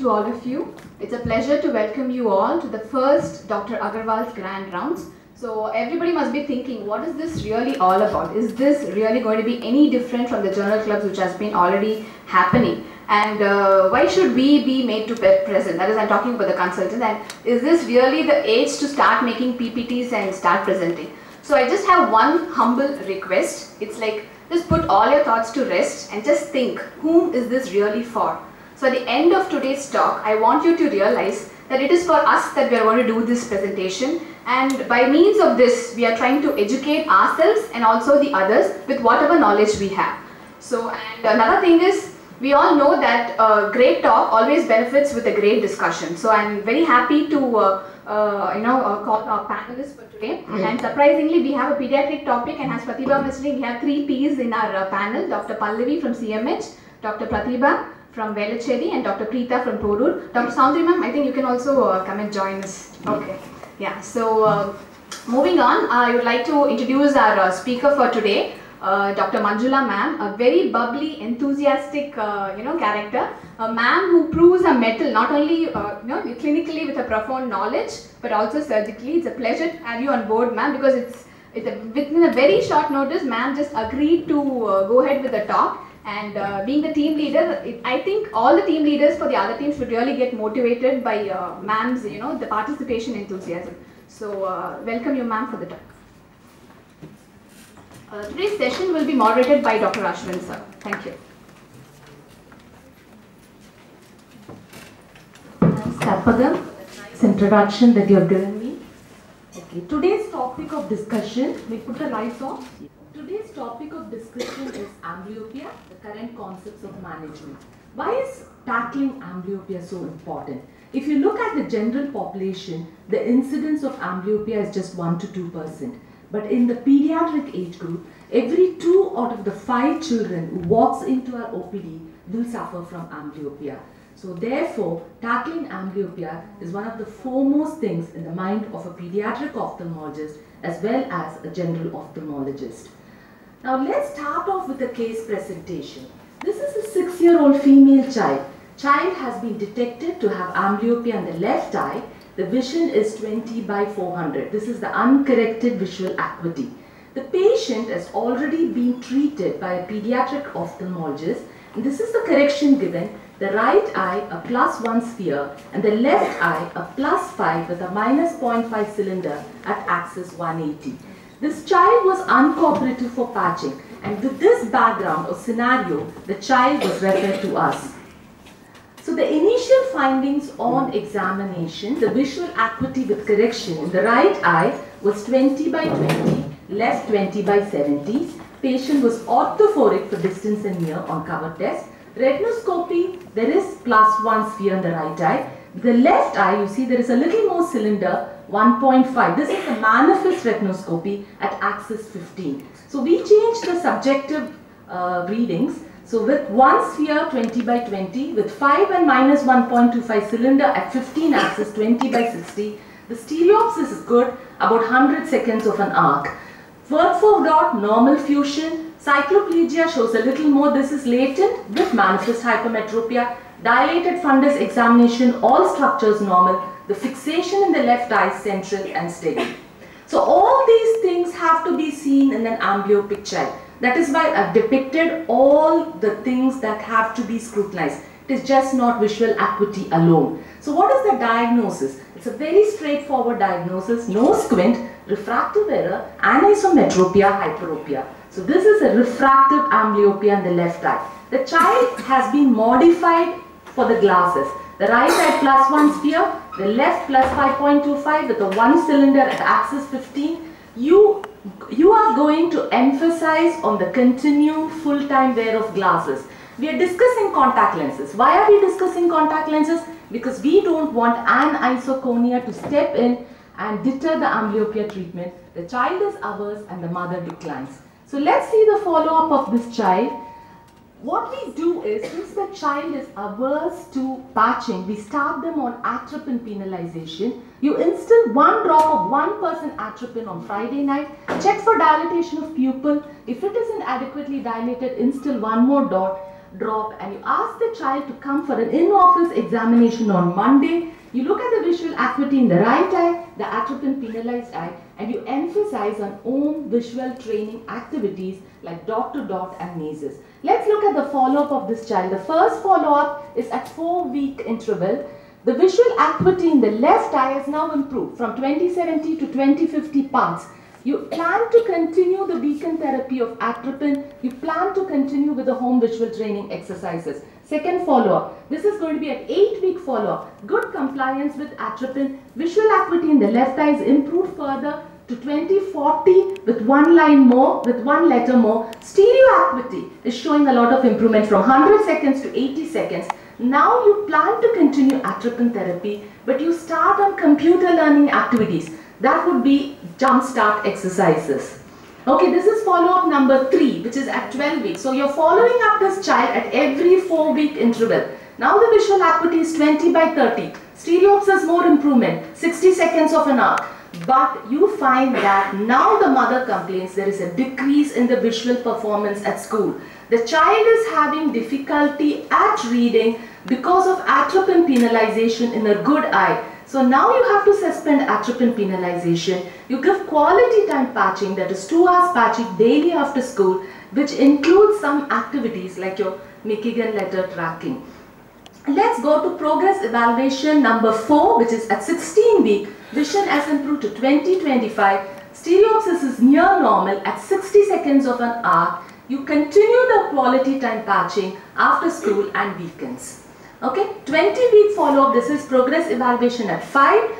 to all of you. It's a pleasure to welcome you all to the first Dr. Agarwal's Grand Rounds. So everybody must be thinking, what is this really all about? Is this really going to be any different from the journal clubs which has been already happening? And uh, why should we be made to present? That is, I'm talking about the consultant. And is this really the age to start making PPTs and start presenting? So I just have one humble request. It's like, just put all your thoughts to rest and just think, whom is this really for? So at the end of today's talk, I want you to realize that it is for us that we are going to do this presentation and by means of this, we are trying to educate ourselves and also the others with whatever knowledge we have. So and another thing is, we all know that a great talk always benefits with a great discussion. So I'm very happy to uh, uh, you know uh, call our panelists for today. And surprisingly, we have a pediatric topic and as Pratibha mentioned, we have three Ps in our uh, panel. Dr. Pallavi from CMH, Dr. Pratibha from Velachery and Dr. Preeta from Porur. Dr. Soundri ma'am, I think you can also uh, come and join us. Okay. Yeah, so uh, moving on, I would like to introduce our uh, speaker for today, uh, Dr. Manjula ma'am, a very bubbly, enthusiastic, uh, you know, character. A ma'am who proves her mettle not only, uh, you know, clinically with a profound knowledge, but also surgically. It's a pleasure to have you on board, ma'am, because it's, it's a, within a very short notice, ma'am just agreed to uh, go ahead with the talk. And uh, being the team leader, it, I think all the team leaders for the other teams would really get motivated by uh, ma'am's, you know, the participation enthusiasm. So uh, welcome you ma'am for the talk. Uh, today's session will be moderated by Dr. Ashvin sir. Thank you. Sarpadam, nice introduction that you have given me. Okay, today's topic of discussion, we put the lights on. Today's topic of discussion is amblyopia, the current concepts of management. Why is tackling amblyopia so important? If you look at the general population, the incidence of amblyopia is just 1 to 2%. But in the pediatric age group, every two out of the five children who walks into our OPD will suffer from amblyopia. So therefore, tackling amblyopia is one of the foremost things in the mind of a pediatric ophthalmologist as well as a general ophthalmologist. Now let's start off with a case presentation. This is a six-year-old female child. Child has been detected to have amblyopia in the left eye. The vision is 20 by 400. This is the uncorrected visual acuity. The patient has already been treated by a pediatric ophthalmologist and this is the correction given. The right eye a plus 1 sphere and the left eye a plus 5 with a minus 0.5 cylinder at axis 180. This child was uncooperative for patching and with this background or scenario, the child was referred to us. So the initial findings on examination, the visual acuity with correction in the right eye was 20 by 20, left 20 by 70. Patient was orthophoric for distance and near on cover test. Retinoscopy, there is plus 1 sphere in the right eye. The left eye, you see there is a little more cylinder, 1.5. This is the manifest retinoscopy at axis 15. So we change the subjective uh, readings. So with one sphere 20 by 20, with 5 and minus 1.25 cylinder at 15 axis 20 by 60, the stereopsis is good, about 100 seconds of an arc. Worth four dot, normal fusion, cycloplegia shows a little more, this is latent with manifest hypermetropia, dilated fundus examination, all structures normal, the fixation in the left eye central and steady. So all these things have to be seen in an amblyopic child. That is why I've depicted all the things that have to be scrutinized. It is just not visual acuity alone. So what is the diagnosis? It's a very straightforward diagnosis. No squint, refractive error, anisometropia, hyperopia. So this is a refractive amblyopia in the left eye. The child has been modified for the glasses. The right eye plus 1 sphere, the left plus 5.25 with a 1 cylinder at axis 15. You, you are going to emphasize on the continued full-time wear of glasses. We are discussing contact lenses. Why are we discussing contact lenses? Because we don't want aniseikonia to step in and deter the amblyopia treatment. The child is ours and the mother declines. So let's see the follow-up of this child. What we do is, since the child is averse to patching, we start them on atropine penalization. You instill one drop of 1% atropine on Friday night, check for dilatation of pupil. If it isn't adequately dilated, instill one more dot. drop and you ask the child to come for an in-office examination on Monday, you look at the visual acuity in the right eye, the atropine penalized eye, and you emphasize on own visual training activities like dot to dot and mazes. Let's look at the follow-up of this child. The first follow-up is at 4-week interval. The visual acuity in the left eye has now improved from 2070 to 2050 parts. You plan to continue the beacon therapy of atropine. You plan to continue with the home visual training exercises. Second follow-up. This is going to be an 8-week follow-up. Good compliance with atropine. Visual acuity in the left eye is improved further to 2040 with one line more, with one letter more. Stereo acuity is showing a lot of improvement from 100 seconds to 80 seconds. Now you plan to continue atropine therapy, but you start on computer learning activities. That would be jumpstart exercises. Okay, this is follow-up number 3, which is at 12 weeks. So you're following up this child at every 4-week interval. Now the visual acuity is 20 by 30. Stereops has more improvement, 60 seconds of an hour. But you find that now the mother complains there is a decrease in the visual performance at school. The child is having difficulty at reading because of atropine penalization in a good eye. So now you have to suspend atropine penalization. You give quality time patching that is 2 hours patching daily after school which includes some activities like your McKeegan letter tracking. Let's go to progress evaluation number 4 which is at 16 week. Vision has improved to 2025. Stereopsis is near normal at 60 seconds of an arc. You continue the quality time patching after school and weekends. Okay, 20 week follow up. This is progress evaluation at 5.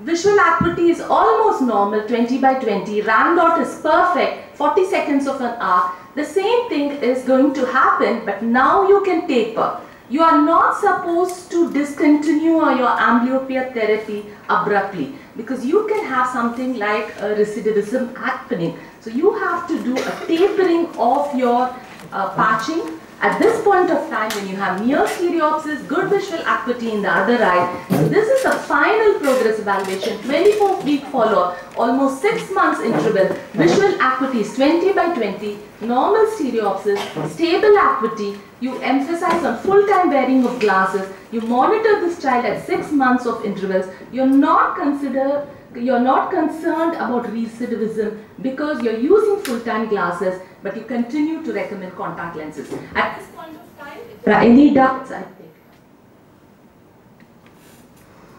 Visual acuity is almost normal 20 by 20. Randot is perfect 40 seconds of an arc. The same thing is going to happen but now you can taper. You are not supposed to discontinue your amblyopia therapy abruptly because you can have something like a recidivism happening. So you have to do a tapering of your uh, patching at this point of time when you have near stereopsis, good visual acuity in the other eye, this is the final progress evaluation, 24 week follow-up, almost 6 months interval, visual acuity is 20 by 20, normal stereopsis, stable acuity, you emphasize on full-time wearing of glasses, you monitor this child at 6 months of intervals, you're not consider you're not concerned about recidivism because you're using full-time glasses but you continue to recommend contact lenses. At this point of time, if there are any doubts, I think.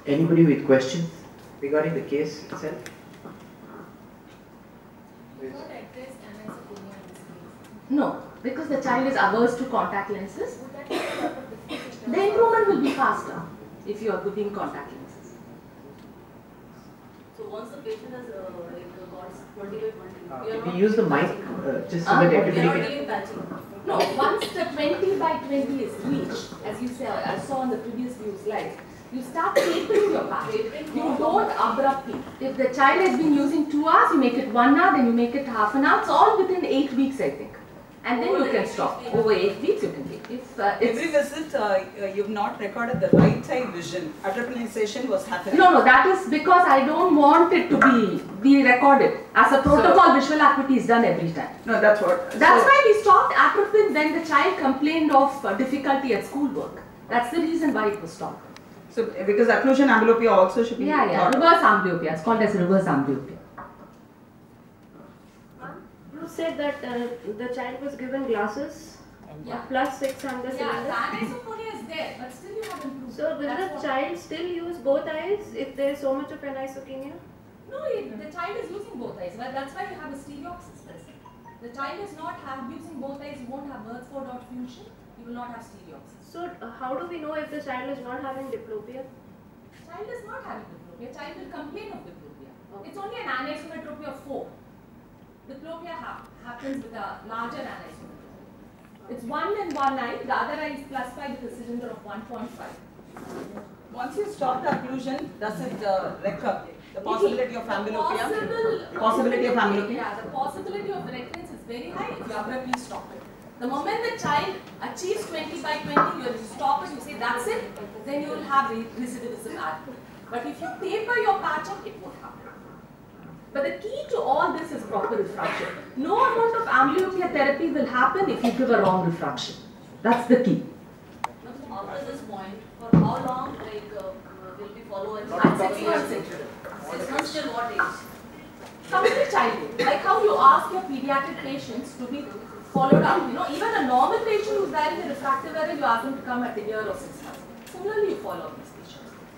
Anybody with questions regarding the case itself? No, because the child is averse to contact lenses. The improvement will be faster if you are putting contact lenses. So once the patient has uh, like got 20 by 20, Uh, we are If not you use the mic, uh, just so Ah, that okay. everybody can. No, once the 20 by 20 is reached, as you said, I saw on the previous few slides, you start tapering your path. You don't abruptly. If the child has been using 2 hours, you make it 1 hour, then you make it half an hour. It's all within 8 weeks, I think. And then Over you can stop. weeks, Over 8 weeks, you can take. If uh, Every it's visit, uh, uh, you've not recorded the right eye vision. Atropinization was happening. no, no, that is because I don't want it to be be recorded. As a protocol, visual acuity is done every time. No, that's what. That's so, why we stopped atropine when the child complained of uh, difficulty at schoolwork. That's the reason why it was stopped. So, because occlusion amblyopia also should be. Yeah, yeah, reverse amblyopia. It's called as reverse amblyopia. You said that uh, the child was given glasses Yeah. plus 6 on the Yeah, the anisocoria is there, but still you have improved. So will That's the child still use both eyes if there is so much of aniseikonia? No, it, the child is using both eyes. Well, that's why you have a stereopsis present. The child is not have using both eyes. Won't have Worth four dot fusion. You will not have stereopsis. So uh, how do we know if the child is not having diplopia? Child is not having diplopia. Child will complain of diplopia. It's only an anisometropy of four. Diplopia ha- happens with a larger anisometropy. It's one and one eye. The other eye is plus five with a cylinder of 1.5. Once you stop the occlusion, does it uh, recur? The possibility of amblyopia? Possible, Possibility of amblyopia? Yeah, the possibility of recurrence is very high if you abruptly stop it. The moment the child achieves 20 by 20, you stop it, you say that's it, then you will have re- recidivism. But if you taper your patch up, it won't happen. But the key to all this is proper refraction. No amount of amblyopia therapy will happen if you give a wrong refraction. That's the key. After this point, for how long, like, uh, will we follow it? Six months. Six months till what age? Coming to childhood, like how you ask your pediatric patients to be followed up. You know, even a normal patient who's wearing a refractive error, you ask them to come at a year or six months. Similarly, you follow up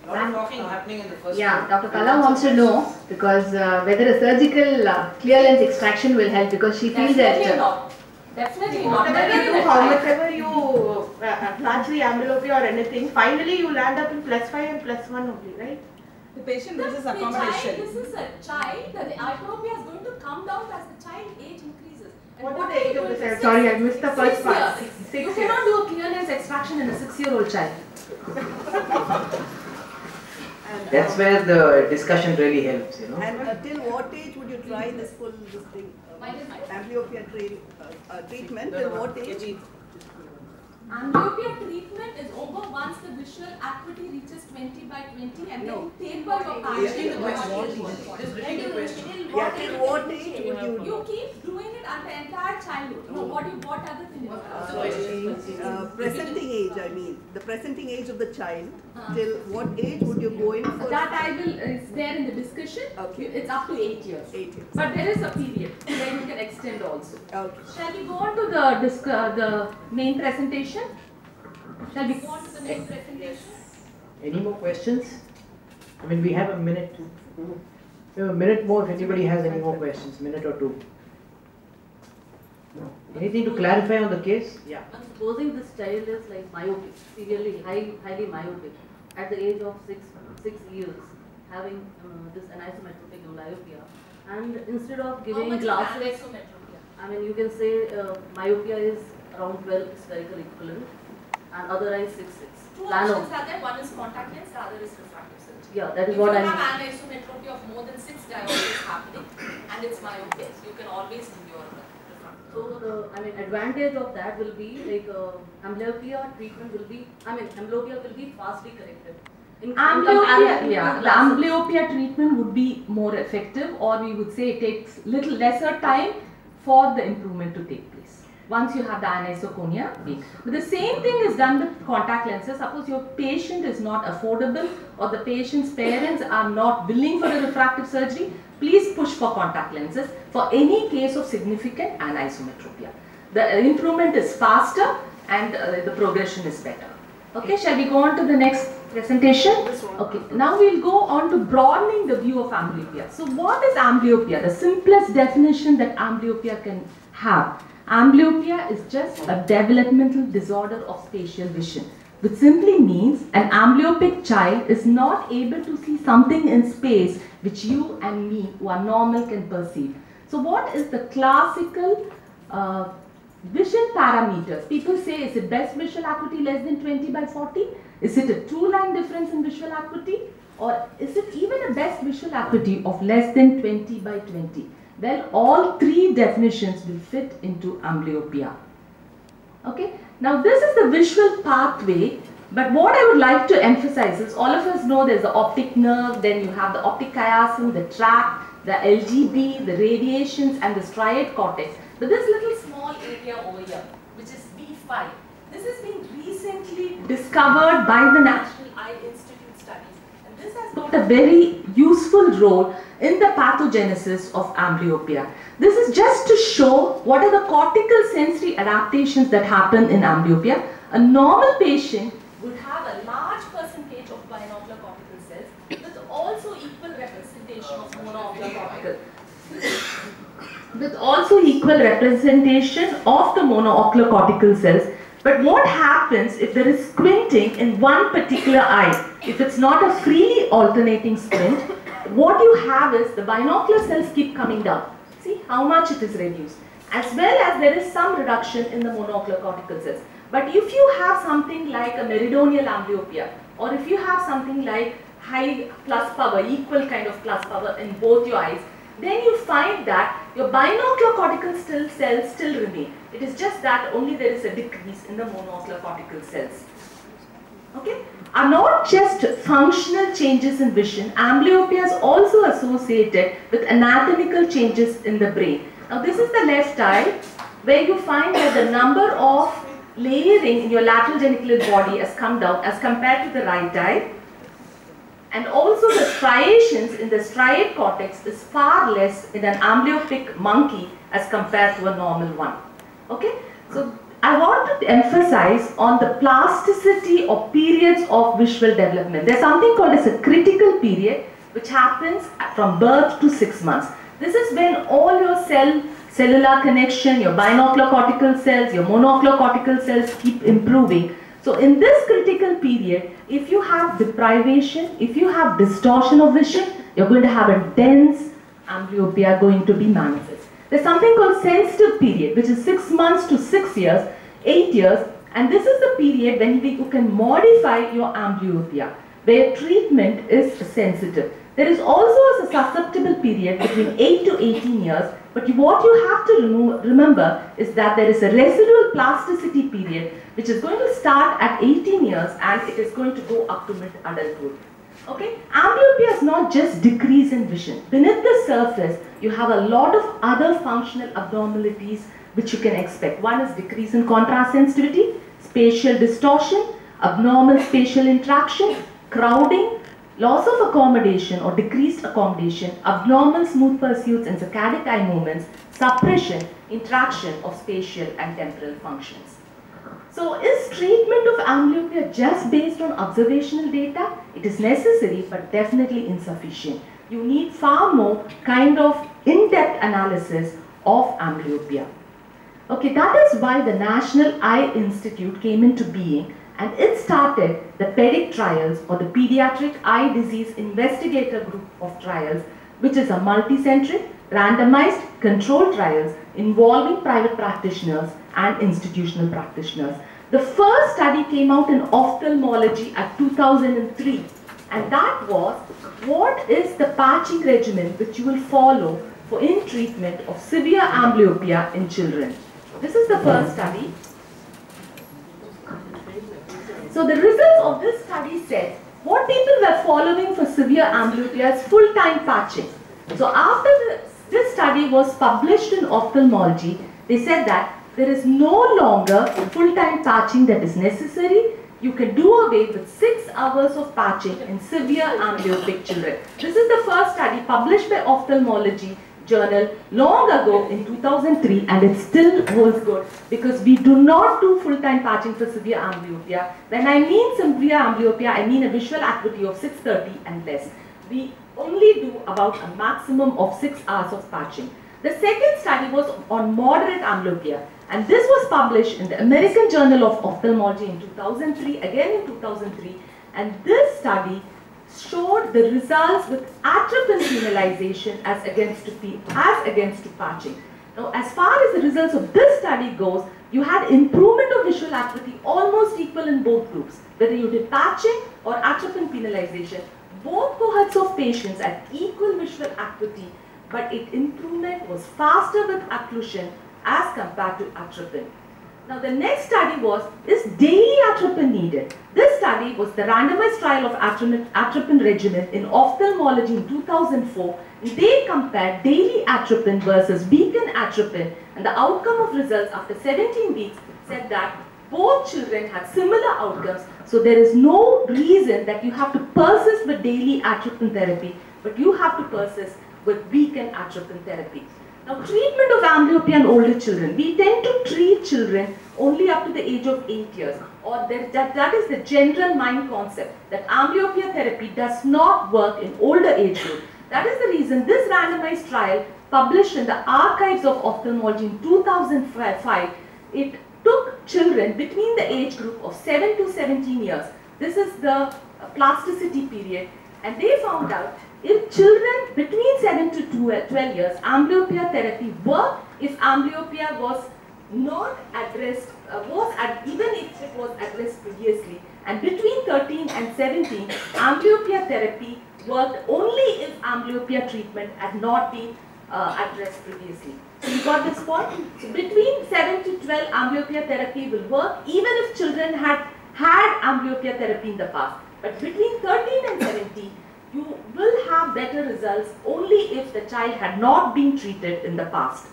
Yeah. Dr. Kala wants to know because uh, whether a surgical uh, clear lens extraction will help because she feels Definitely that. Uh, not. Definitely not. Whatever Whether you do, in a how child- much ever you uh, uh, touch the amblyopia or anything, finally you land up in plus 5 and plus 1 only, right? The patient The- loses the child, accommodation. this is a child, that the hyperopia is going to come down as the child age increases. And What is are the age you of the doing? child? Six- Sorry, I missed the first six part. years. Six you years. cannot do a clear lens extraction in a six-year-old child. And, That's where the discussion really helps, you know. And till what age would you try this full, this thing, uh, amblyopia train, uh, uh, treatment, till what age? Amblyopia treatment is over once the visual acuity reaches 20 by 20 and No. then taper your patch Yeah, in the yeah, body. Yeah, till what age would you do? You keep doing it at the entire childhood. No, what you what other thing is Uh, presenting age, I mean, the presenting age of the child, Uh. till what age would you go in for? That I will is there in the discussion. Okay. It's up to eight years. Eight years. But there is a period where you can extend also. Okay. Shall we go on to the disc, uh, the main presentation? Shall we go on to the next presentation? Any more questions? I mean, we have a minute. We have a minute more if anybody has any more questions, minute or two. No. Anything to clarify on the case? Yeah. And supposing this child is like myopic, severely, high, highly myopic, at the age of six, six years, having uh, this anisometropic myopia, and instead of How giving much glasses, anisometropia? I mean, you can say uh, myopia is around 12 spherical equivalent, and other eye 6, 6. Two Plano. options are there. One is contact lens, the other is refractive surgery. Yeah, that is if what you I have mean. anisometropy of more than six diopters happening and it's myopia, you can always do your refractive. So the, I mean, advantage of that will be like uh, amblyopia treatment will be, I mean, amblyopia will be fastly corrected. In, in Amblyopia, yeah, the amblyopia treatment would be more effective or we would say it takes little lesser time for the improvement to take place. Once you have the aniseikonia. But the same thing is done with contact lenses. Suppose your patient is not affordable or the patient's parents are not willing for a refractive surgery, please push for contact lenses for any case of significant anisometropia. The improvement is faster and uh, the progression is better. Okay, shall we go on to the next presentation? Okay, now we'll go on to broadening the view of amblyopia. So what is amblyopia? The simplest definition that amblyopia can have. Amblyopia is just a developmental disorder of spatial vision, which simply means an amblyopic child is not able to see something in space which you and me who are normal can perceive. So what is the classical uh, Vision parameters. People say, is it best visual acuity less than 20 by 40? Is it a two line difference in visual acuity? Or is it even a best visual acuity of less than 20 by 20? Well, all three definitions will fit into amblyopia. Okay, now this is the visual pathway, but what I would like to emphasize is all of us know there's the optic nerve, then you have the optic chiasm, the tract, the LGB, the radiations, and the striate cortex. But this little small area over here, which is V5, this has been recently discovered by the National Eye Institute studies. And this has got a very useful role in the pathogenesis of amblyopia. This is just to show what are the cortical sensory adaptations that happen in amblyopia. A normal patient would have a large percentage of binocular cortical cells with also equal representation of monocular cortical with also equal representation of the monoocular cortical cells. But what happens if there is squinting in one particular eye? If it's not a freely alternating squint, what you have is the binocular cells keep coming down. See how much it is reduced. As well as there is some reduction in the monocular cortical cells. But if you have something like a meridional amblyopia, or if you have something like high plus power, equal kind of plus power in both your eyes, then you find that your binocular cortical still cells still remain. It is just that only there is a decrease in the monocular cortical cells. Okay, are not just functional changes in vision. Amblyopia is also associated with anatomical changes in the brain. Now this is the left eye where you find that the number of layering in your lateral geniculate body has come down as compared to the right eye. And also the striations in the striate cortex is far less in an amblyopic monkey as compared to a normal one. Okay, so I want to emphasize on the plasticity of periods of visual development. There's something called as a critical period which happens from birth to six months. This is when all your cell cellular connection, your binocular cortical cells, your monocular cortical cells keep improving. So in this critical period, if you have deprivation, if you have distortion of vision, you're going to have a dense amblyopia going to be manifest. There's something called sensitive period, which is 6 months to 6 years, 8 years, and this is the period when you can modify your amblyopia, where treatment is sensitive. There is also a susceptible period between 8 to 18 years, but what you have to remember is that there is a residual plasticity period which is going to start at 18 years and it is going to go up to mid-adulthood. Okay, amblyopia is not just decrease in vision. Beneath the surface, you have a lot of other functional abnormalities which you can expect. One is decrease in contrast sensitivity, spatial distortion, abnormal spatial interaction, crowding, loss of accommodation or decreased accommodation, abnormal smooth pursuits and saccadic eye movements, suppression, interaction of spatial and temporal functions. So is treatment of amblyopia just based on observational data? It is necessary but definitely insufficient. You need far more kind of in-depth analysis of amblyopia. Okay, that is why the National Eye Institute came into being and it started the PEDIG trials or the Pediatric Eye Disease Investigator Group of Trials, which is a multicentric, randomized, controlled trials involving private practitioners and institutional practitioners. The first study came out in ophthalmology at 2003 and that was what is the patching regimen which you will follow for in treatment of severe amblyopia in children. This is the first study so the results of this study said what people were following for severe amblyopia is full-time patching. So after the, this study was published in ophthalmology, they said that there is no longer full-time patching that is necessary. You can do away with 6 hours of patching in severe amblyopic children. This is the first study published by ophthalmology journal long ago in 2003 and it still holds good because we do not do full-time patching for severe amblyopia. When I mean severe amblyopia, I mean a visual acuity of 630 and less. We only do about a maximum of 6 hours of patching. The second study was on moderate amblyopia and this was published in the American Journal of Ophthalmology in 2003, again in 2003 and this study showed the results with atropine penalization as against to as against to patching. Now, as far as the results of this study goes, you had improvement of visual acuity almost equal in both groups, whether you did patching or atropine penalization. Both cohorts of patients had equal visual acuity, but its improvement was faster with occlusion as compared to atropine. Now the next study was, is daily atropine needed? This study was the randomized trial of atropine regimen in ophthalmology in 2004. They compared daily atropine versus weekend atropine and the outcome of results after 17 weeks said that both children had similar outcomes. So there is no reason that you have to persist with daily atropine therapy, but you have to persist with weekend atropine therapy. Now treatment of amblyopia in older children, we tend to treat children only up to the age of 8 years or that, that is the general mind concept that amblyopia therapy does not work in older age group. That is the reason this randomized trial published in the archives of ophthalmology in 2005, it took children between the age group of 7 to 17 years. This is the plasticity period and they found out if children between 7 to 12 years, amblyopia therapy worked if amblyopia was not addressed, uh, was at, even if it was addressed previously. And between 13 and 17, amblyopia therapy worked only if amblyopia treatment had not been uh, addressed previously. So you got this point? So between 7 to 12, amblyopia therapy will work even if children had had amblyopia therapy in the past. But between 13 and 17, you will have better results only if the child had not been treated in the past.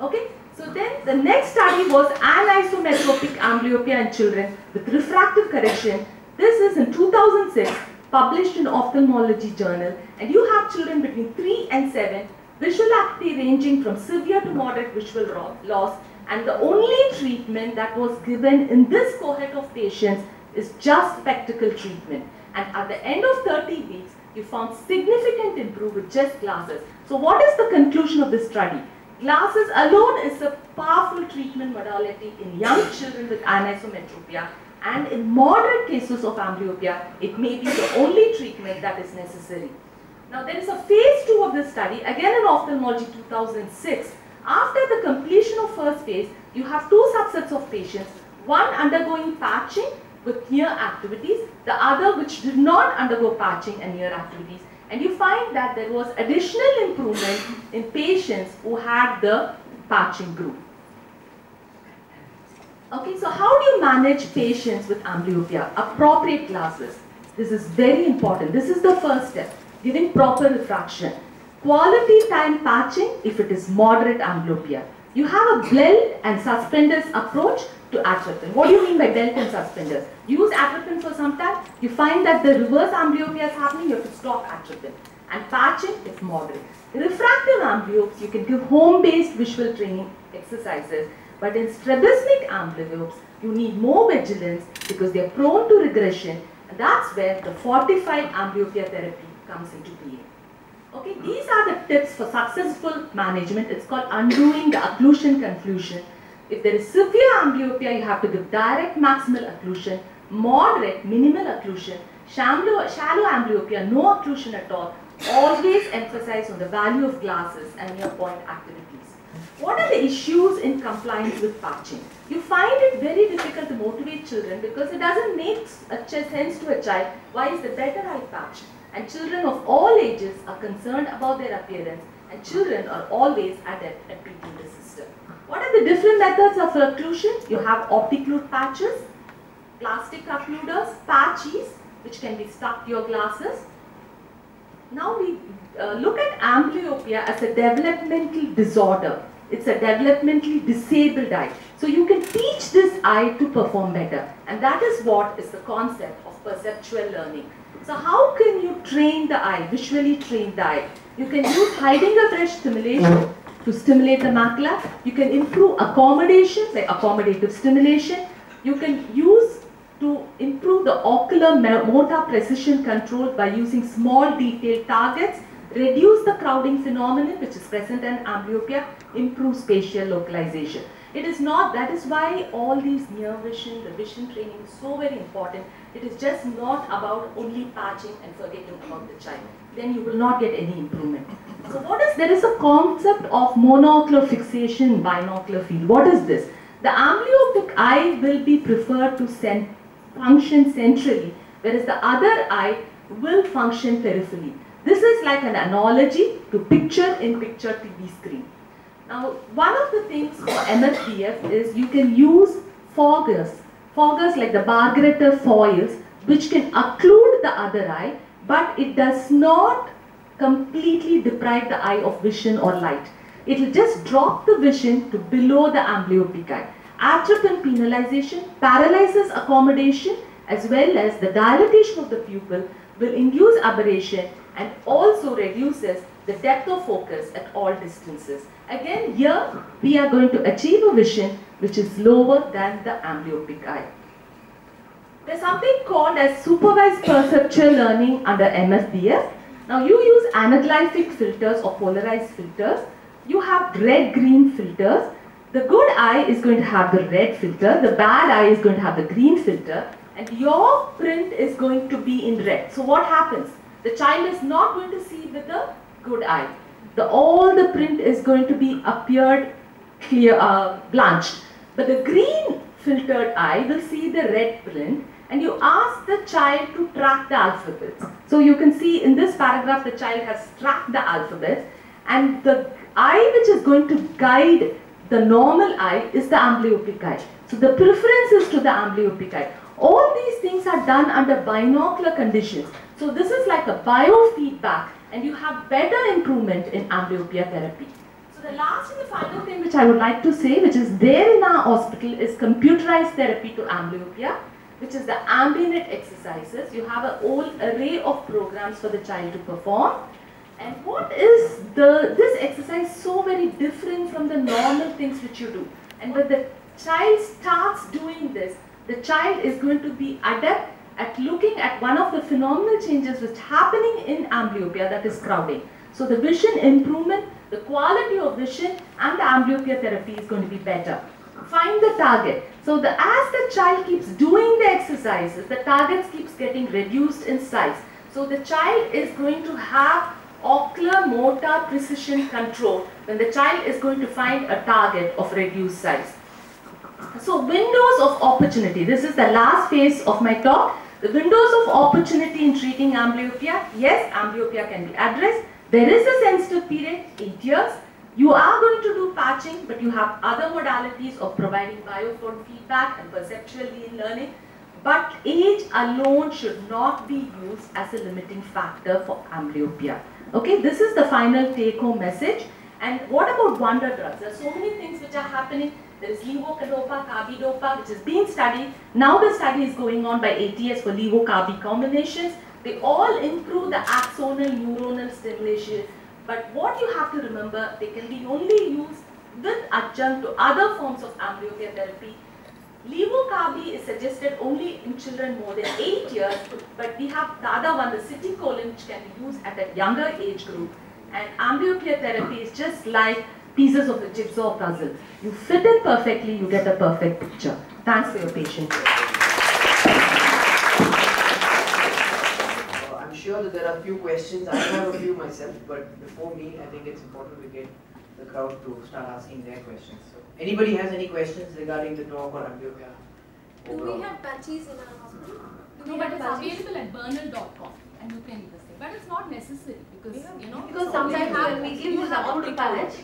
Okay, So then the next study was anisometropic amblyopia in children with refractive correction. This is in 2006 published in Ophthalmology Journal and you have children between 3 and 7 visual acuity ranging from severe to moderate visual loss and the only treatment that was given in this cohort of patients is just spectacle treatment and at the end of 30 weeks you found significant improvement with just glasses. So what is the conclusion of this study? Glasses alone is a powerful treatment modality in young children with anisometropia and in moderate cases of amblyopia, it may be the only treatment that is necessary. Now there is a phase 2 of this study, again in ophthalmology 2006. After the completion of first phase, you have two subsets of patients, one undergoing patching with near activities, the other which did not undergo patching and near activities. And you find that there was additional improvement in patients who had the patching group. Okay, so how do you manage patients with amblyopia? Appropriate glasses. This is very important. This is the first step. Giving proper refraction. Quality time patching if it is moderate amblyopia. You have a belt and suspenders approach to atropine. What do you mean by belt and suspenders? You Use atropine for some time. You find that the reverse amblyopia is happening, you have to stop atropine. And patching is moderate. Refractive amblyopes, you can give home-based visual training exercises. But in strabismic amblyopes, you need more vigilance because they are prone to regression. And that's where the fortified amblyopia therapy comes into being. Okay, these are the tips for successful management. It's called undoing the occlusion confusion. If there is severe amblyopia, you have to give direct maximal occlusion, moderate minimal occlusion, shallow, shallow amblyopia, no occlusion at all. Always emphasize on the value of glasses and near point activities. What are the issues in compliance with patching? You find it very difficult to motivate children because it doesn't make sense to a child why is the better eye patch. And children of all ages are concerned about their appearance and children are always adept at treating the system. What are the different methods of occlusion? You have opticlude patches, plastic occluders, patches which can be stuck to your glasses. Now we uh, look at amblyopia as a developmental disorder. It's a developmentally disabled eye. So you can teach this eye to perform better. And that is what is the concept of perceptual learning. So how can you train the eye, visually train the eye? You can use Haidinger brush stimulation to stimulate the macula. You can improve accommodation, like accommodative stimulation. You can use to improve the ocular motor precision control by using small detailed targets, reduce the crowding phenomenon which is present in amblyopia, improve spatial localization. It is not, that is why all these near vision, the vision training is so very important. It is just not about only patching and forgetting about the child. Then you will not get any improvement. So what is, there is a concept of monocular fixation binocular field. What is this? The amblyopic eye will be preferred to function centrally, whereas the other eye will function peripherally. This is like an analogy to picture-in-picture TV screen. Now, one of the things for MFBF is you can use foggers, foggers like the Bangerter foils, which can occlude the other eye, but it does not completely deprive the eye of vision or light. It will just drop the vision to below the amblyopic eye. Atropine penalization paralyzes accommodation as well as the dilatation of the pupil will induce aberration and also reduces the depth of focus at all distances. Again, here we are going to achieve a vision which is lower than the amblyopic eye. There's something called as supervised perceptual learning under MSDS. Now you use anaglyphic filters or polarized filters. You have red-green filters. The good eye is going to have the red filter. The bad eye is going to have the green filter. And your print is going to be in red. So what happens? The child is not going to see with the good eye. The, all the print is going to be appeared clear, uh, blanched. But the green filtered eye will see the red print and you ask the child to track the alphabets. So you can see in this paragraph the child has tracked the alphabets and the eye which is going to guide the normal eye is the amblyopic eye. So the preference is to the amblyopic eye. All these things are done under binocular conditions. So this is like a biofeedback and you have better improvement in amblyopia therapy. So the last and the final thing which I would like to say, which is there in our hospital, is computerized therapy to amblyopia, which is the AmbiNet exercises. You have a whole array of programs for the child to perform. And what is the this exercise so very different from the normal things which you do? And when the child starts doing this, the child is going to be adept at looking at one of the phenomenal changes which is happening in amblyopia, that is crowding. So the vision improvement, the quality of vision and the amblyopia therapy is going to be better. Find the target. So the, as the child keeps doing the exercises, the target keeps getting reduced in size. So the child is going to have ocular motor precision control when the child is going to find a target of reduced size. So windows of opportunity. This is the last phase of my talk. The windows of opportunity in treating amblyopia. Yes, amblyopia can be addressed. There is a sensitive period, 8 years. You are going to do patching, but you have other modalities of providing biophone feedback and perceptual learning. But age alone should not be used as a limiting factor for amblyopia. Okay, this is the final take-home message. And what about wonder drugs? There are so many things which are happening. There is levodopa, carbidopa, which is being studied. Now the study is going on by ATS for levo-carbi combinations. They all improve the axonal neuronal stimulation. But what you have to remember, they can be only used with adjunct to other forms of amblyopia therapy. Levocarbi is suggested only in children more than 8 years, but we have the other one, the citicoline, which can be used at a younger age group. And amblyopia therapy is just like pieces of a jigsaw puzzle. You fit in perfectly, you get a perfect picture. Thanks for your patience. Sure that there are a few questions. I have a few myself, but before me, I think it's important to get the crowd to start asking their questions. So, anybody has any questions regarding the talk or amblyopia? Do we have patches in our hospital? No, but it's available at burnell.com and you can use it. But it's not necessary because, you know. Because sometimes when we give you you the have patch,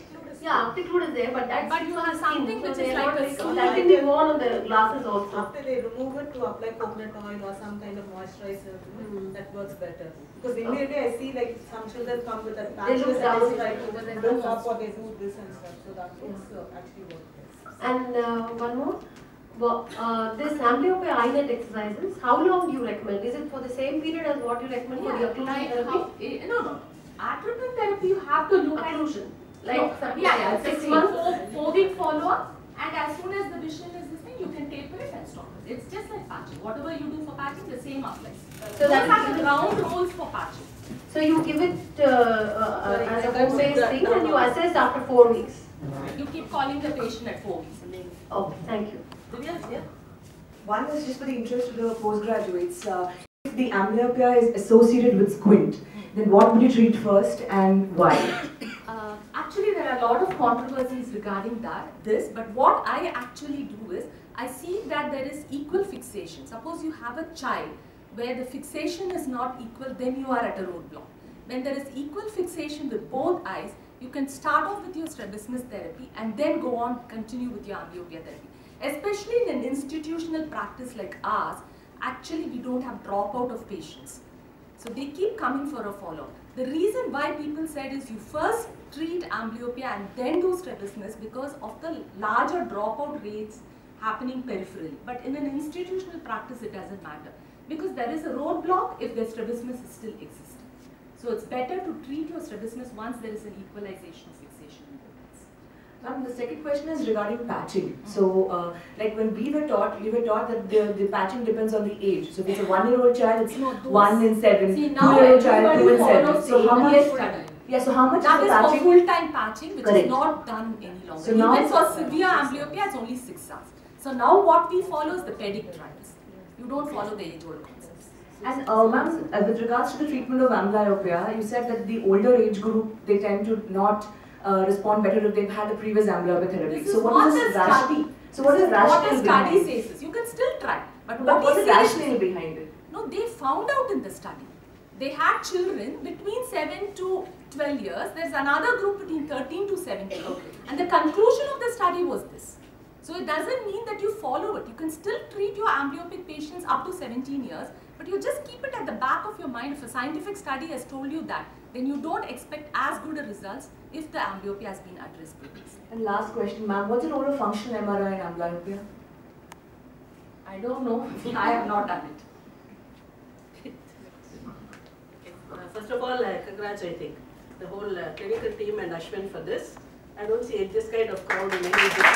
yeah, opticlude is there, but that's But you have something which is they're like not a so that can be worn on the glasses also. After they remove it to apply coconut oil or some kind of moisturizer, Hmm. that works better. Because immediately I see like some children come with that They patches look and they try to build up or they do this and stuff. So that looks uh, actually works. And uh, one more, well, uh, this amblyopia eyelet exercises, how long do you recommend? Is it for the same period as what you recommend for the Yeah, occlusion like therapy? how, eh, no, no. Atropine therapy you have to look at. Occlusion. No, Like yeah, yeah, six six months? months, four, four week follow up, and as soon as the vision is this thing, you can taper it and stop it. It's just like patching. Whatever you do for patching, the same applies. So Those that are the ground rules for patching. So you give it uh, uh, as a that's home-based good. thing and you assess after four weeks. You keep calling the patient at four weeks and then. Okay, thank you. Divya, yeah. One is just for the interest of the postgraduates. Uh, if the amblyopia is associated with squint, then what would you treat first and why? Actually, there are a lot of controversies regarding that, this, but what I actually do is, I see that there is equal fixation. Suppose you have a child where the fixation is not equal, then you are at a roadblock. When there is equal fixation with both eyes, you can start off with your strabismus therapy and then go on, continue with your amblyopia therapy. Especially in an institutional practice like ours, actually we don't have dropout of patients. So they keep coming for a follow-up. The reason why people said is you first treat amblyopia and then do strabismus because of the larger dropout rates happening peripherally. But in an institutional practice, it doesn't matter because there is a roadblock if the strabismus is still existing. So it's better to treat your strabismus once there is an equalization fixation in the. Second question is regarding patching. So, uh, like when we were taught, we were taught that the, the patching depends on the age. So if it's a one-year-old child, it's No, one in seven. See, now Two-year-old child, two in seven. So how much? Study. Yeah. So how much That is is the for patching? full-time patching, which Correct. is not done any longer. So now- Even for severe amblyopia, it's only six hours. So now what we follow is the PEDIG trials. You don't follow the age-old concepts. And uh, ma'am, uh, with regards to the treatment of amblyopia, you said that the older age group they tend to not uh, respond better if they've had the previous amblyopia therapy. So what what is this study. So what is what rationale study behind? says is you can still try, but what is the rationale behind it? No, they found out in the study. They had children between 7 to 12 years. There's another group between 13 to 17. And the conclusion of the study was this. So it doesn't mean that you follow it. You can still treat your amblyopic patients up to 17 years, But you just keep it at the back of your mind. If a scientific study has told you that, then you don't expect as good a results if the amblyopia has been addressed previously. And last question, ma'am, what's the role of functional MRI in amblyopia? I don't know. I have not done it. Uh, First of all, uh, congrats, I think, the whole uh, clinical team and Ashvin for this. I don't see this kind of crowd in any big. Uh,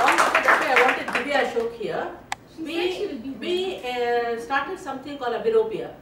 Long that, I wanted Divya Ashok here. We, we uh, started something called Aberropia.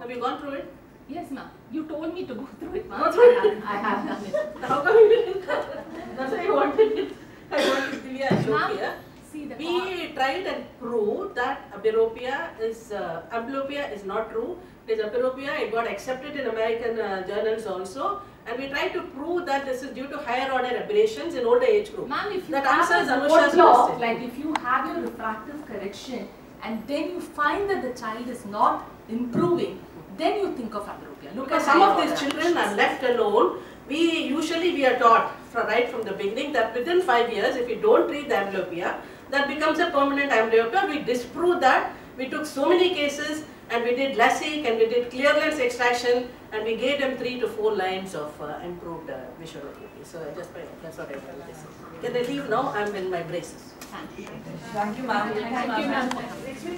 Have you gone through it? Yes, ma'am. You told me to go through it, ma'am. I have, done it. How come you didn't? That's why I wanted it. I wanted Divya Ashok here. See the We tried and proved that aberropia is uh, amblyopia is not true. It is aberropia. It got accepted in American uh, journals also, and we tried to prove that this is due to higher order aberrations in older age group. Ma'am, if you that answers Anusha's question. like if you have your refractive correction and then you find that the child is not improving, then you think of amblyopia. Look Because at some of these children are left alone. We usually we are taught from right from the beginning that within five years, if we don't treat the amblyopia, that becomes a permanent amblyopia. We disprove that. We took so many cases and we did LASIK and we did clear lens extraction and we gave them three to four lines of uh, improved uh, visual acuity. So I just that's what I want to say. Can I leave now? I'm in my braces. Thank you. Thank you, ma'am. Thank you, ma'am.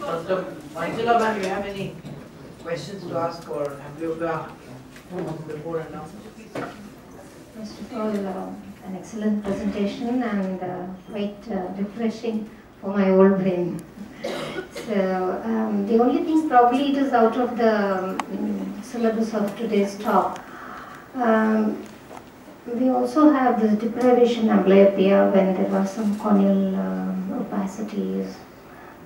Dr. Manjula ma'am, you have any questions to ask for amblyopia before and now? First of all, uh, an excellent presentation and uh, quite uh, refreshing for my old brain. So um, the only thing probably it is out of the um, syllabus of today's talk. Um, we also have this deprivation amblyopia when there are some corneal um, opacities,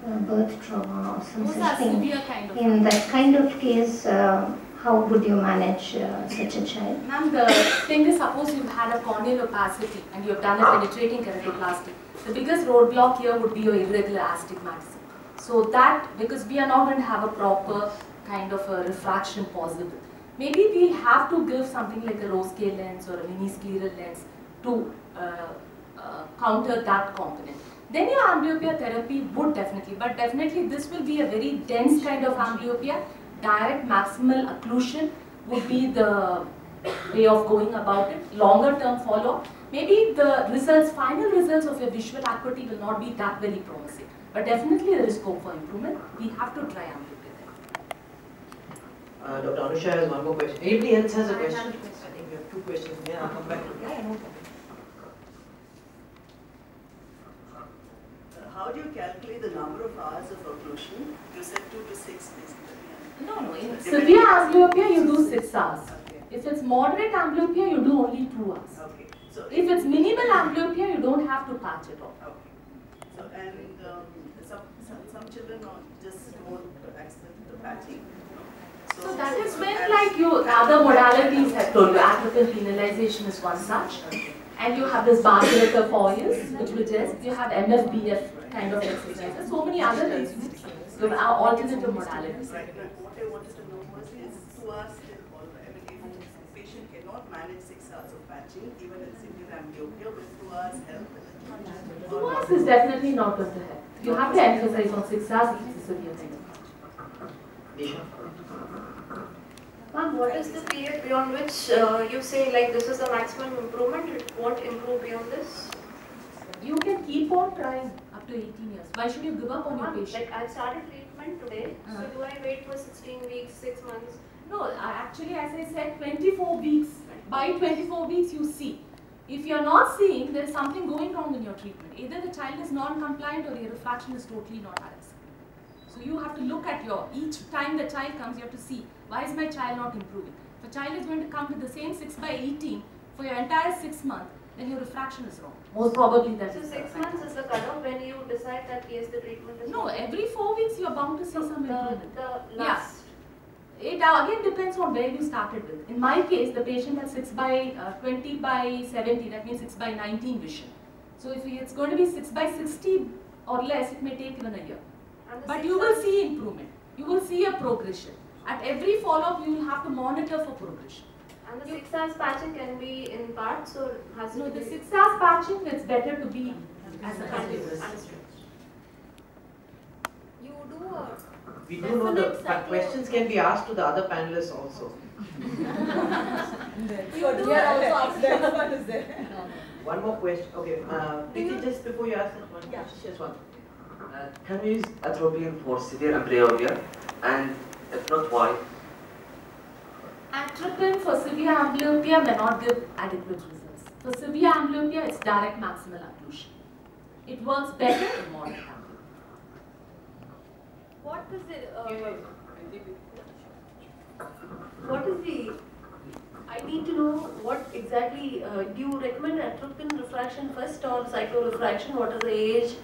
uh, birth trauma or some Those such thing. severe kind of In that kind of case, uh, how would you manage uh, such a child? Ma'am, the thing is, suppose you've had a corneal opacity and you've done a penetrating keratoplasty. The biggest roadblock here would be your irregular astigmatism. So that, because we are not going to have a proper kind of a refraction possible. Maybe we have to give something like a Rose K lens or a mini scleral lens to uh, uh, counter that component. Then your amblyopia therapy would definitely, but definitely this will be a very dense kind of amblyopia. Direct maximal occlusion would be the way of going about it. Longer term follow-up. maybe the results, final results of your visual acuity will not be that very promising. But definitely there is scope for improvement. We have to try amblyopia therapy. Uh, Dr. Anusha has one more question. Anybody else has a question? I think we have two questions. Yeah, I'll come back to you. Uh, How do you calculate the number of hours of occlusion? You said two to six basically. No, no. In Depending- severe amblyopia, you do six hours. If it's moderate amblyopia, you do only two hours. Okay. So If it's minimal amblyopia, you don't have to patch it off. Okay. So, and um, some, some, some children are just more accident to patching. So that is when like you, other modalities have told you, atropine penalization is one such. And you have this Bangerter foils, which will test, you have MFBF kind of exercises, so many other things. You have alternative modalities. Right, what I wanted to know was is two hours still? I mean, if the patient cannot manage six hours of patching, even in severe amblyopia, will two hours help? Two hours is definitely not going to help. You have to emphasize on six hours if it's a severe thing. Nisha? Ma'am, what is the period beyond which uh, you say like this is the maximum improvement, it won't improve beyond this? You can keep on trying up to 18 years. Why should you give up on your patient? like I've started treatment today, so Uh-huh. do I wait for 16 weeks, 6 months? No, actually, as I said, 24 weeks. By 24 weeks, you see. If you're not seeing, there is something going wrong in your treatment. Either the child is non-compliant or your refraction is totally not adequate. So you have to look at your, each time the child comes, you have to see, why is my child not improving? If a child is going to come with the same 6 by 18 for your entire 6 months, then your refraction is wrong. Most probably that So is 6 the months is the cutoff when you decide that yes, the treatment is No, working. every 4 weeks you are bound to see So some the, improvement. the Yeah. It again depends on where you started with. In my case, the patient has 6 by uh, 20 by 70, that means 6 by 19 vision. So if it's going to be 6 by 60 or less, it may take even a year. But you will see improvement. You will see a progression. At every follow-up, you will have to monitor for progression. And the 6 hours patching can be in parts so has No, to the be- 6 hours patching, it's better to be as a continuous. You do a We do know the Definite but questions can be asked to the other panelists also. You do Yeah, a- also the expert is there. One more question. Okay, uh, Preeti, just before you ask that one, Yeah. just one. Uh, can we use atropine for severe amblyopia? And if not, why? Atropine for severe amblyopia may not give adequate results. For severe amblyopia, it's direct maximal occlusion. It works better in moderate amblyopia. What is the, uh, what is the, I need to know what exactly, uh, do you recommend atropine refraction first or cyclorefraction? What is the age?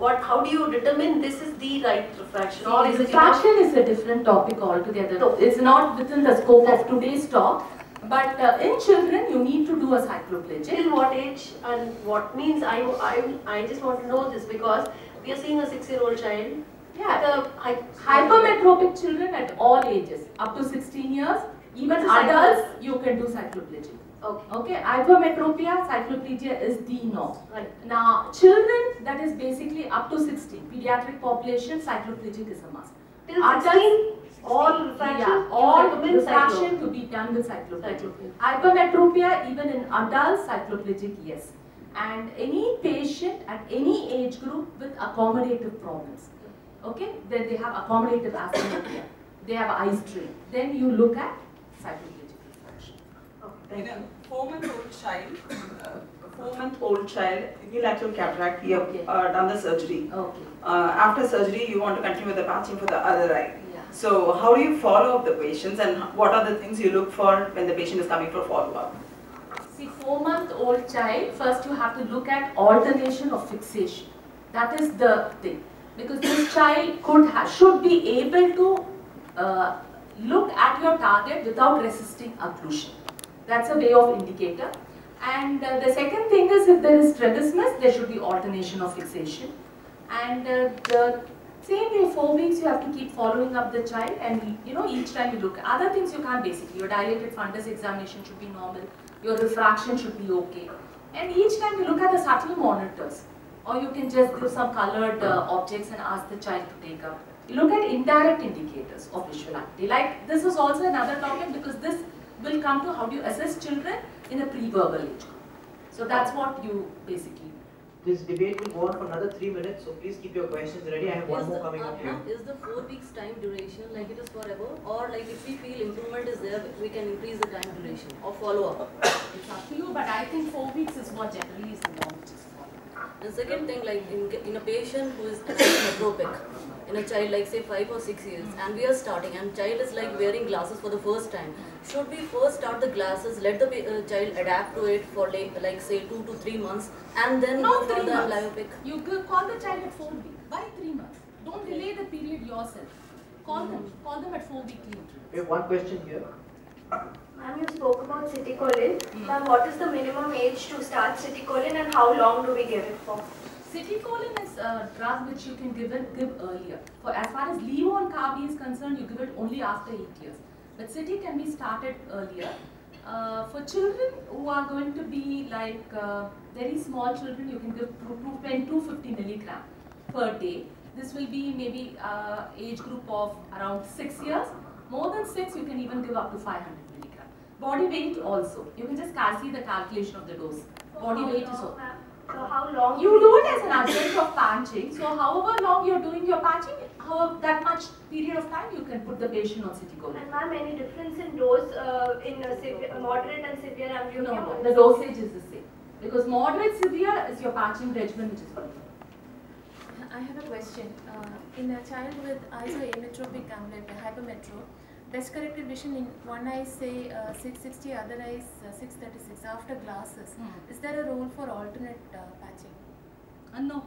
What, how do you determine this is the right refraction? Or is it Refraction is a different topic altogether. It's not within the scope of today's talk. But uh, in children, you need to do a cycloplegia Till what age and what means, I, I, I just want to know this because we are seeing a six-year-old child. Yeah. The hy- Hypermetropic children at all ages, up to 16 years, even It's a cycle. adults, you can do cycloplegic. Okay. Okay, hypermetropia, cycloplegia is the norm. Right. Now, children, that is basically up to 16, pediatric population, cycloplegic is a must. Till Adults, 16, all refraction, yeah, all refraction to be done with cycloplegic. Cycloplegic. Hypermetropia, even in adults, cycloplegic, yes. And any patient at any age group with accommodative problems, okay, then they have accommodative asthenopia, they have eye strain, then you look at cycloplegic. In a four-month-old child, uh, four-month-old child, unilateral cataract, you have Okay. uh, done the surgery. Okay. Uh, after surgery, you want to continue with the patching for the other eye. Yeah. So how do you follow up the patients and what are the things you look for when the patient is coming for follow-up? See, four-month-old child, first you have to look at alternation of fixation. That is the thing. Because this child could ha should be able to uh, look at your target without resisting occlusion. That's a way of indicator. And uh, the second thing is if there is strabismus, there should be alternation of fixation. And uh, the same way, four weeks you have to keep following up the child and you know each time you look. At other things you can't basically. Your dilated fundus examination should be normal. Your refraction should be okay. And each time you look at the subtle monitors. Or you can just give some colored uh, objects and ask the child to take up. You look at indirect indicators of visual acuity. Like this is also another topic because this will come to how do you assess children in a pre-verbal age group. So that's what you basically This debate will go on for another three minutes, so please keep your questions ready. I have one Is more the, coming uh, up here. ma'am, is the four weeks time duration like it is forever or like if we feel improvement is there, we can increase the time duration or follow up? It's up to you, but I think four weeks is what generally is the norm which is followed. The second thing, like in, in a patient who is anisometropic, in a child like say five or six years, and we are starting, and child is like wearing glasses for the first time. Should we first start the glasses, let the uh, child adapt to it for like, like say two to three months, and then Not go for three the months. amblyoptic? You g- call the child at four weeks. Why three months? Don't delay the period yourself. Call them. Call them at four weekly intervals. We have one question here. Ma'am, you spoke about citicolin. Ma'am, what is the minimum age to start city citicolin and how long do we give it for? Citicolin is a drug which you can give it give earlier. For as far as levo and carby is concerned, you give it only after eight years. But city can be started earlier. Uh, for children who are going to be like uh, very small children, you can give two- two- 10 to 50 milligram per day. This will be maybe uh, age group of around six years. More than six, you can even give up to 500 milligram. Body weight also. You can just see the calculation of the dose. Body weight is also. So how long? You do it as an adjunct of patching. So however long you're doing your patching, however that much period of time you can put the patient on citicolin. And ma'am, any difference in dose uh, in uh, severe, moderate and severe amblyopia? No, no, the dosage is the same. Because moderate severe is your patching regimen which is going I have a question. Uh, in a child with also ametropic amblyopia, hypermetro, best corrected vision in one eye say uh, 660, other eye is uh, 636 after glasses. Is there a role for alternate uh, patching? Uh, no,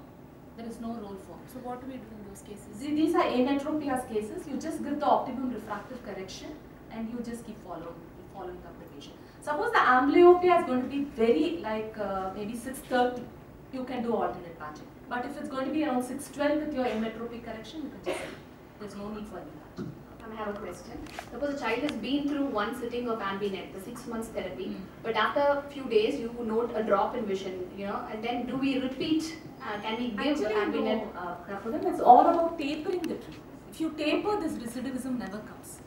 there is no role for. So what do we do in those cases? These are ametropias cases. You just give the optimum refractive correction and you just keep following, following up the patient. Suppose the amblyopia is going to be very like uh, maybe 630, you can do alternate patching. But if it's going to be around 612 with your ametropic correction, you can just there's no need for any. I have a question. Suppose a child has been through one sitting of Ambinet, the six months therapy, but after a few days you note a drop in vision, you know, and then do we repeat? Uh, can we give Actually, Ambinet? no, uh, it's all about tapering the treatment. If you taper, this recidivism never comes.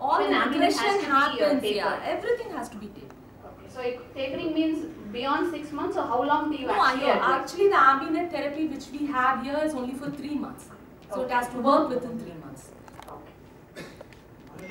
All the ambulance has regression uh, happens, tapered. yeah, everything has to be tapered. So it- tapering means beyond six months or how long do you No, actually advise? actually the ambient therapy which we have here is only for three months. So it has to work within three months.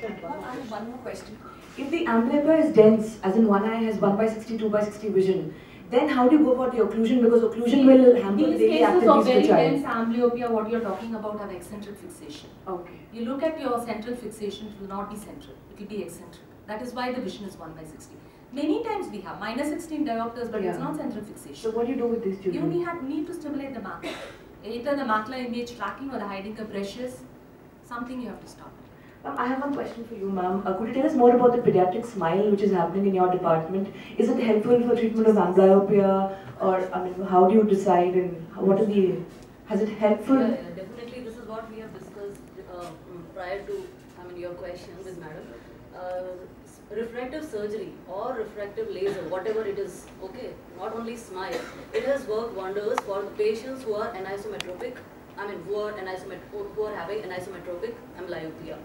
I have one more question. If the amblyopia is dense, as in one eye has 1 by 60, 2 by 60 vision, then how do you go about the occlusion? Because occlusion will hamper the These daily cases of activities of very dense amblyopia, what you're talking about have eccentric fixation. Okay. You look at your central fixation, it will not be central, it will be eccentric. That is why the vision is 1 by 60. Many times we have minus 16 diopters, but it's not central fixation. So what do you do with these You children? only have, need to stimulate the macula. Either the macula image tracking or the hiding of pressures, something you have to stop. Ma'am, I have one question for you, ma'am. Uh, could you tell us more about the pediatric smile which is happening in your department? Is it helpful for treatment of amblyopia, or I mean, how do you decide and what are the? Has it helpful? Yeah, yeah, definitely. This is what we have discussed uh, mm, prior to, I mean, your question with madam. Uh, refractive surgery or refractive laser, whatever it is, okay, not only smile, it has worked wonders for the patients who are anisometropic, I mean, who are anisomet who are having anisometropic amblyopia.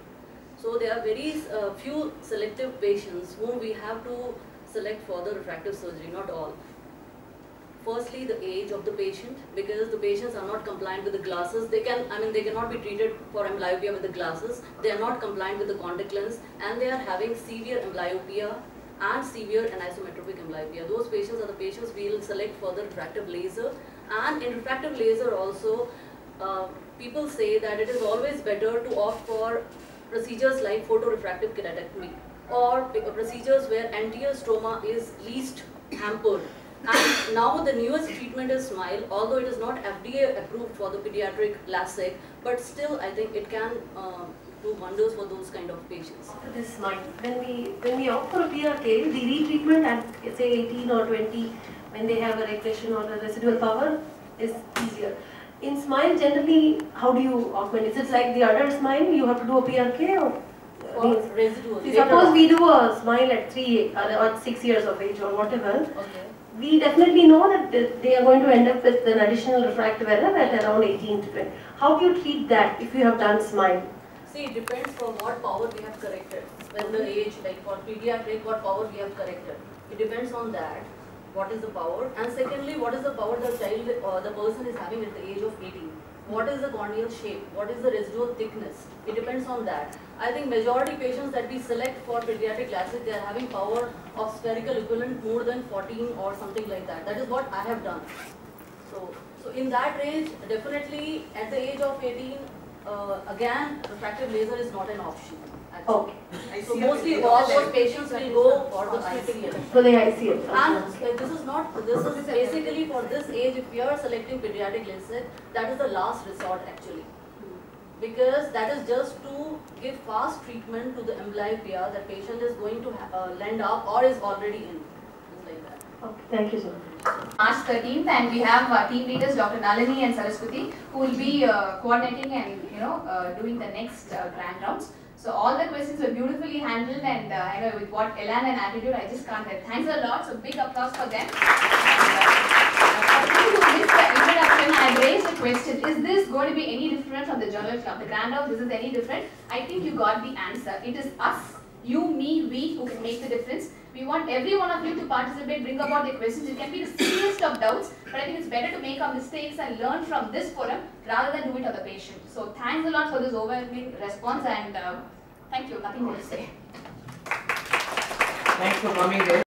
So there are very uh, few selective patients whom we have to select for the refractive surgery, not all. Firstly, the age of the patient, because the patients are not compliant with the glasses. They can, I mean, they cannot be treated for amblyopia with the glasses. They are not compliant with the contact lens, and they are having severe amblyopia and severe anisometropic amblyopia. Those patients are the patients we will select for the refractive laser. And in refractive laser also, uh, people say that it is always better to opt for procedures like photorefractive keratectomy or procedures where anterior stroma is least hampered. And now the newest treatment is SMILE, although it is not FDA approved for the pediatric LASIK, but still I think it can uh, do wonders for those kind of patients. After this smile, when we when we opt for a PRK, the retreatment at say 18 or 20, when they have a regression or a residual power, is easier. In smile, generally, how do you augment? Is it like the adult smile? You have to do a PRK or? Or residual, See, suppose on. we do a smile at three or, or six years of age or whatever. Okay. We definitely know that they- they are going to end up with an additional refractive error at around 18 to 20. How do you treat that if you have done smile? See, it depends from what power we have corrected. When the mm-hmm. age, like for pediatric, what power we have corrected. It depends on that, what is the power. And secondly, what is the power the child or the person is having at the age of 18. What is the corneal shape? What is the residual thickness? It depends on that. I think majority patients that we select for pediatric LASIK, they are having power of spherical equivalent more than 14 or something like that. That is what I have done. So, so in that range, definitely at the age of 18, uh, again, refractive laser is not an option. Actually. Okay. So mostly all those patients will go for the ICL. For the ICL. And uh, this is not, this is basically for this age, if we are selecting pediatric LASIK, that is the last resort actually. Because that is just to give fast treatment to the amblyopia that patient is going to ha- uh, land up or is already in. Just like that. Okay, thank you so much. March 13th and we have our team leaders Dr. Nalini and Saraswati who will be uh, coordinating and you know uh, doing the next uh, grand rounds. So all the questions were beautifully handled and uh, I know with what elan and attitude I just can't help. Thanks a lot. So big applause for them. Uh, I raised a question. Is this going to be any different from the journal club? The grand this is any different? I think you got the answer. It is us, you, me, we who can make the difference. We want every one of you to participate, bring about the questions. It can be the silliest of doubts, but I think it's better to make our mistakes and learn from this forum rather than do it on the patient. So thanks a lot for this overwhelming response and uh, thank you. Nothing more to say. Thanks for coming there.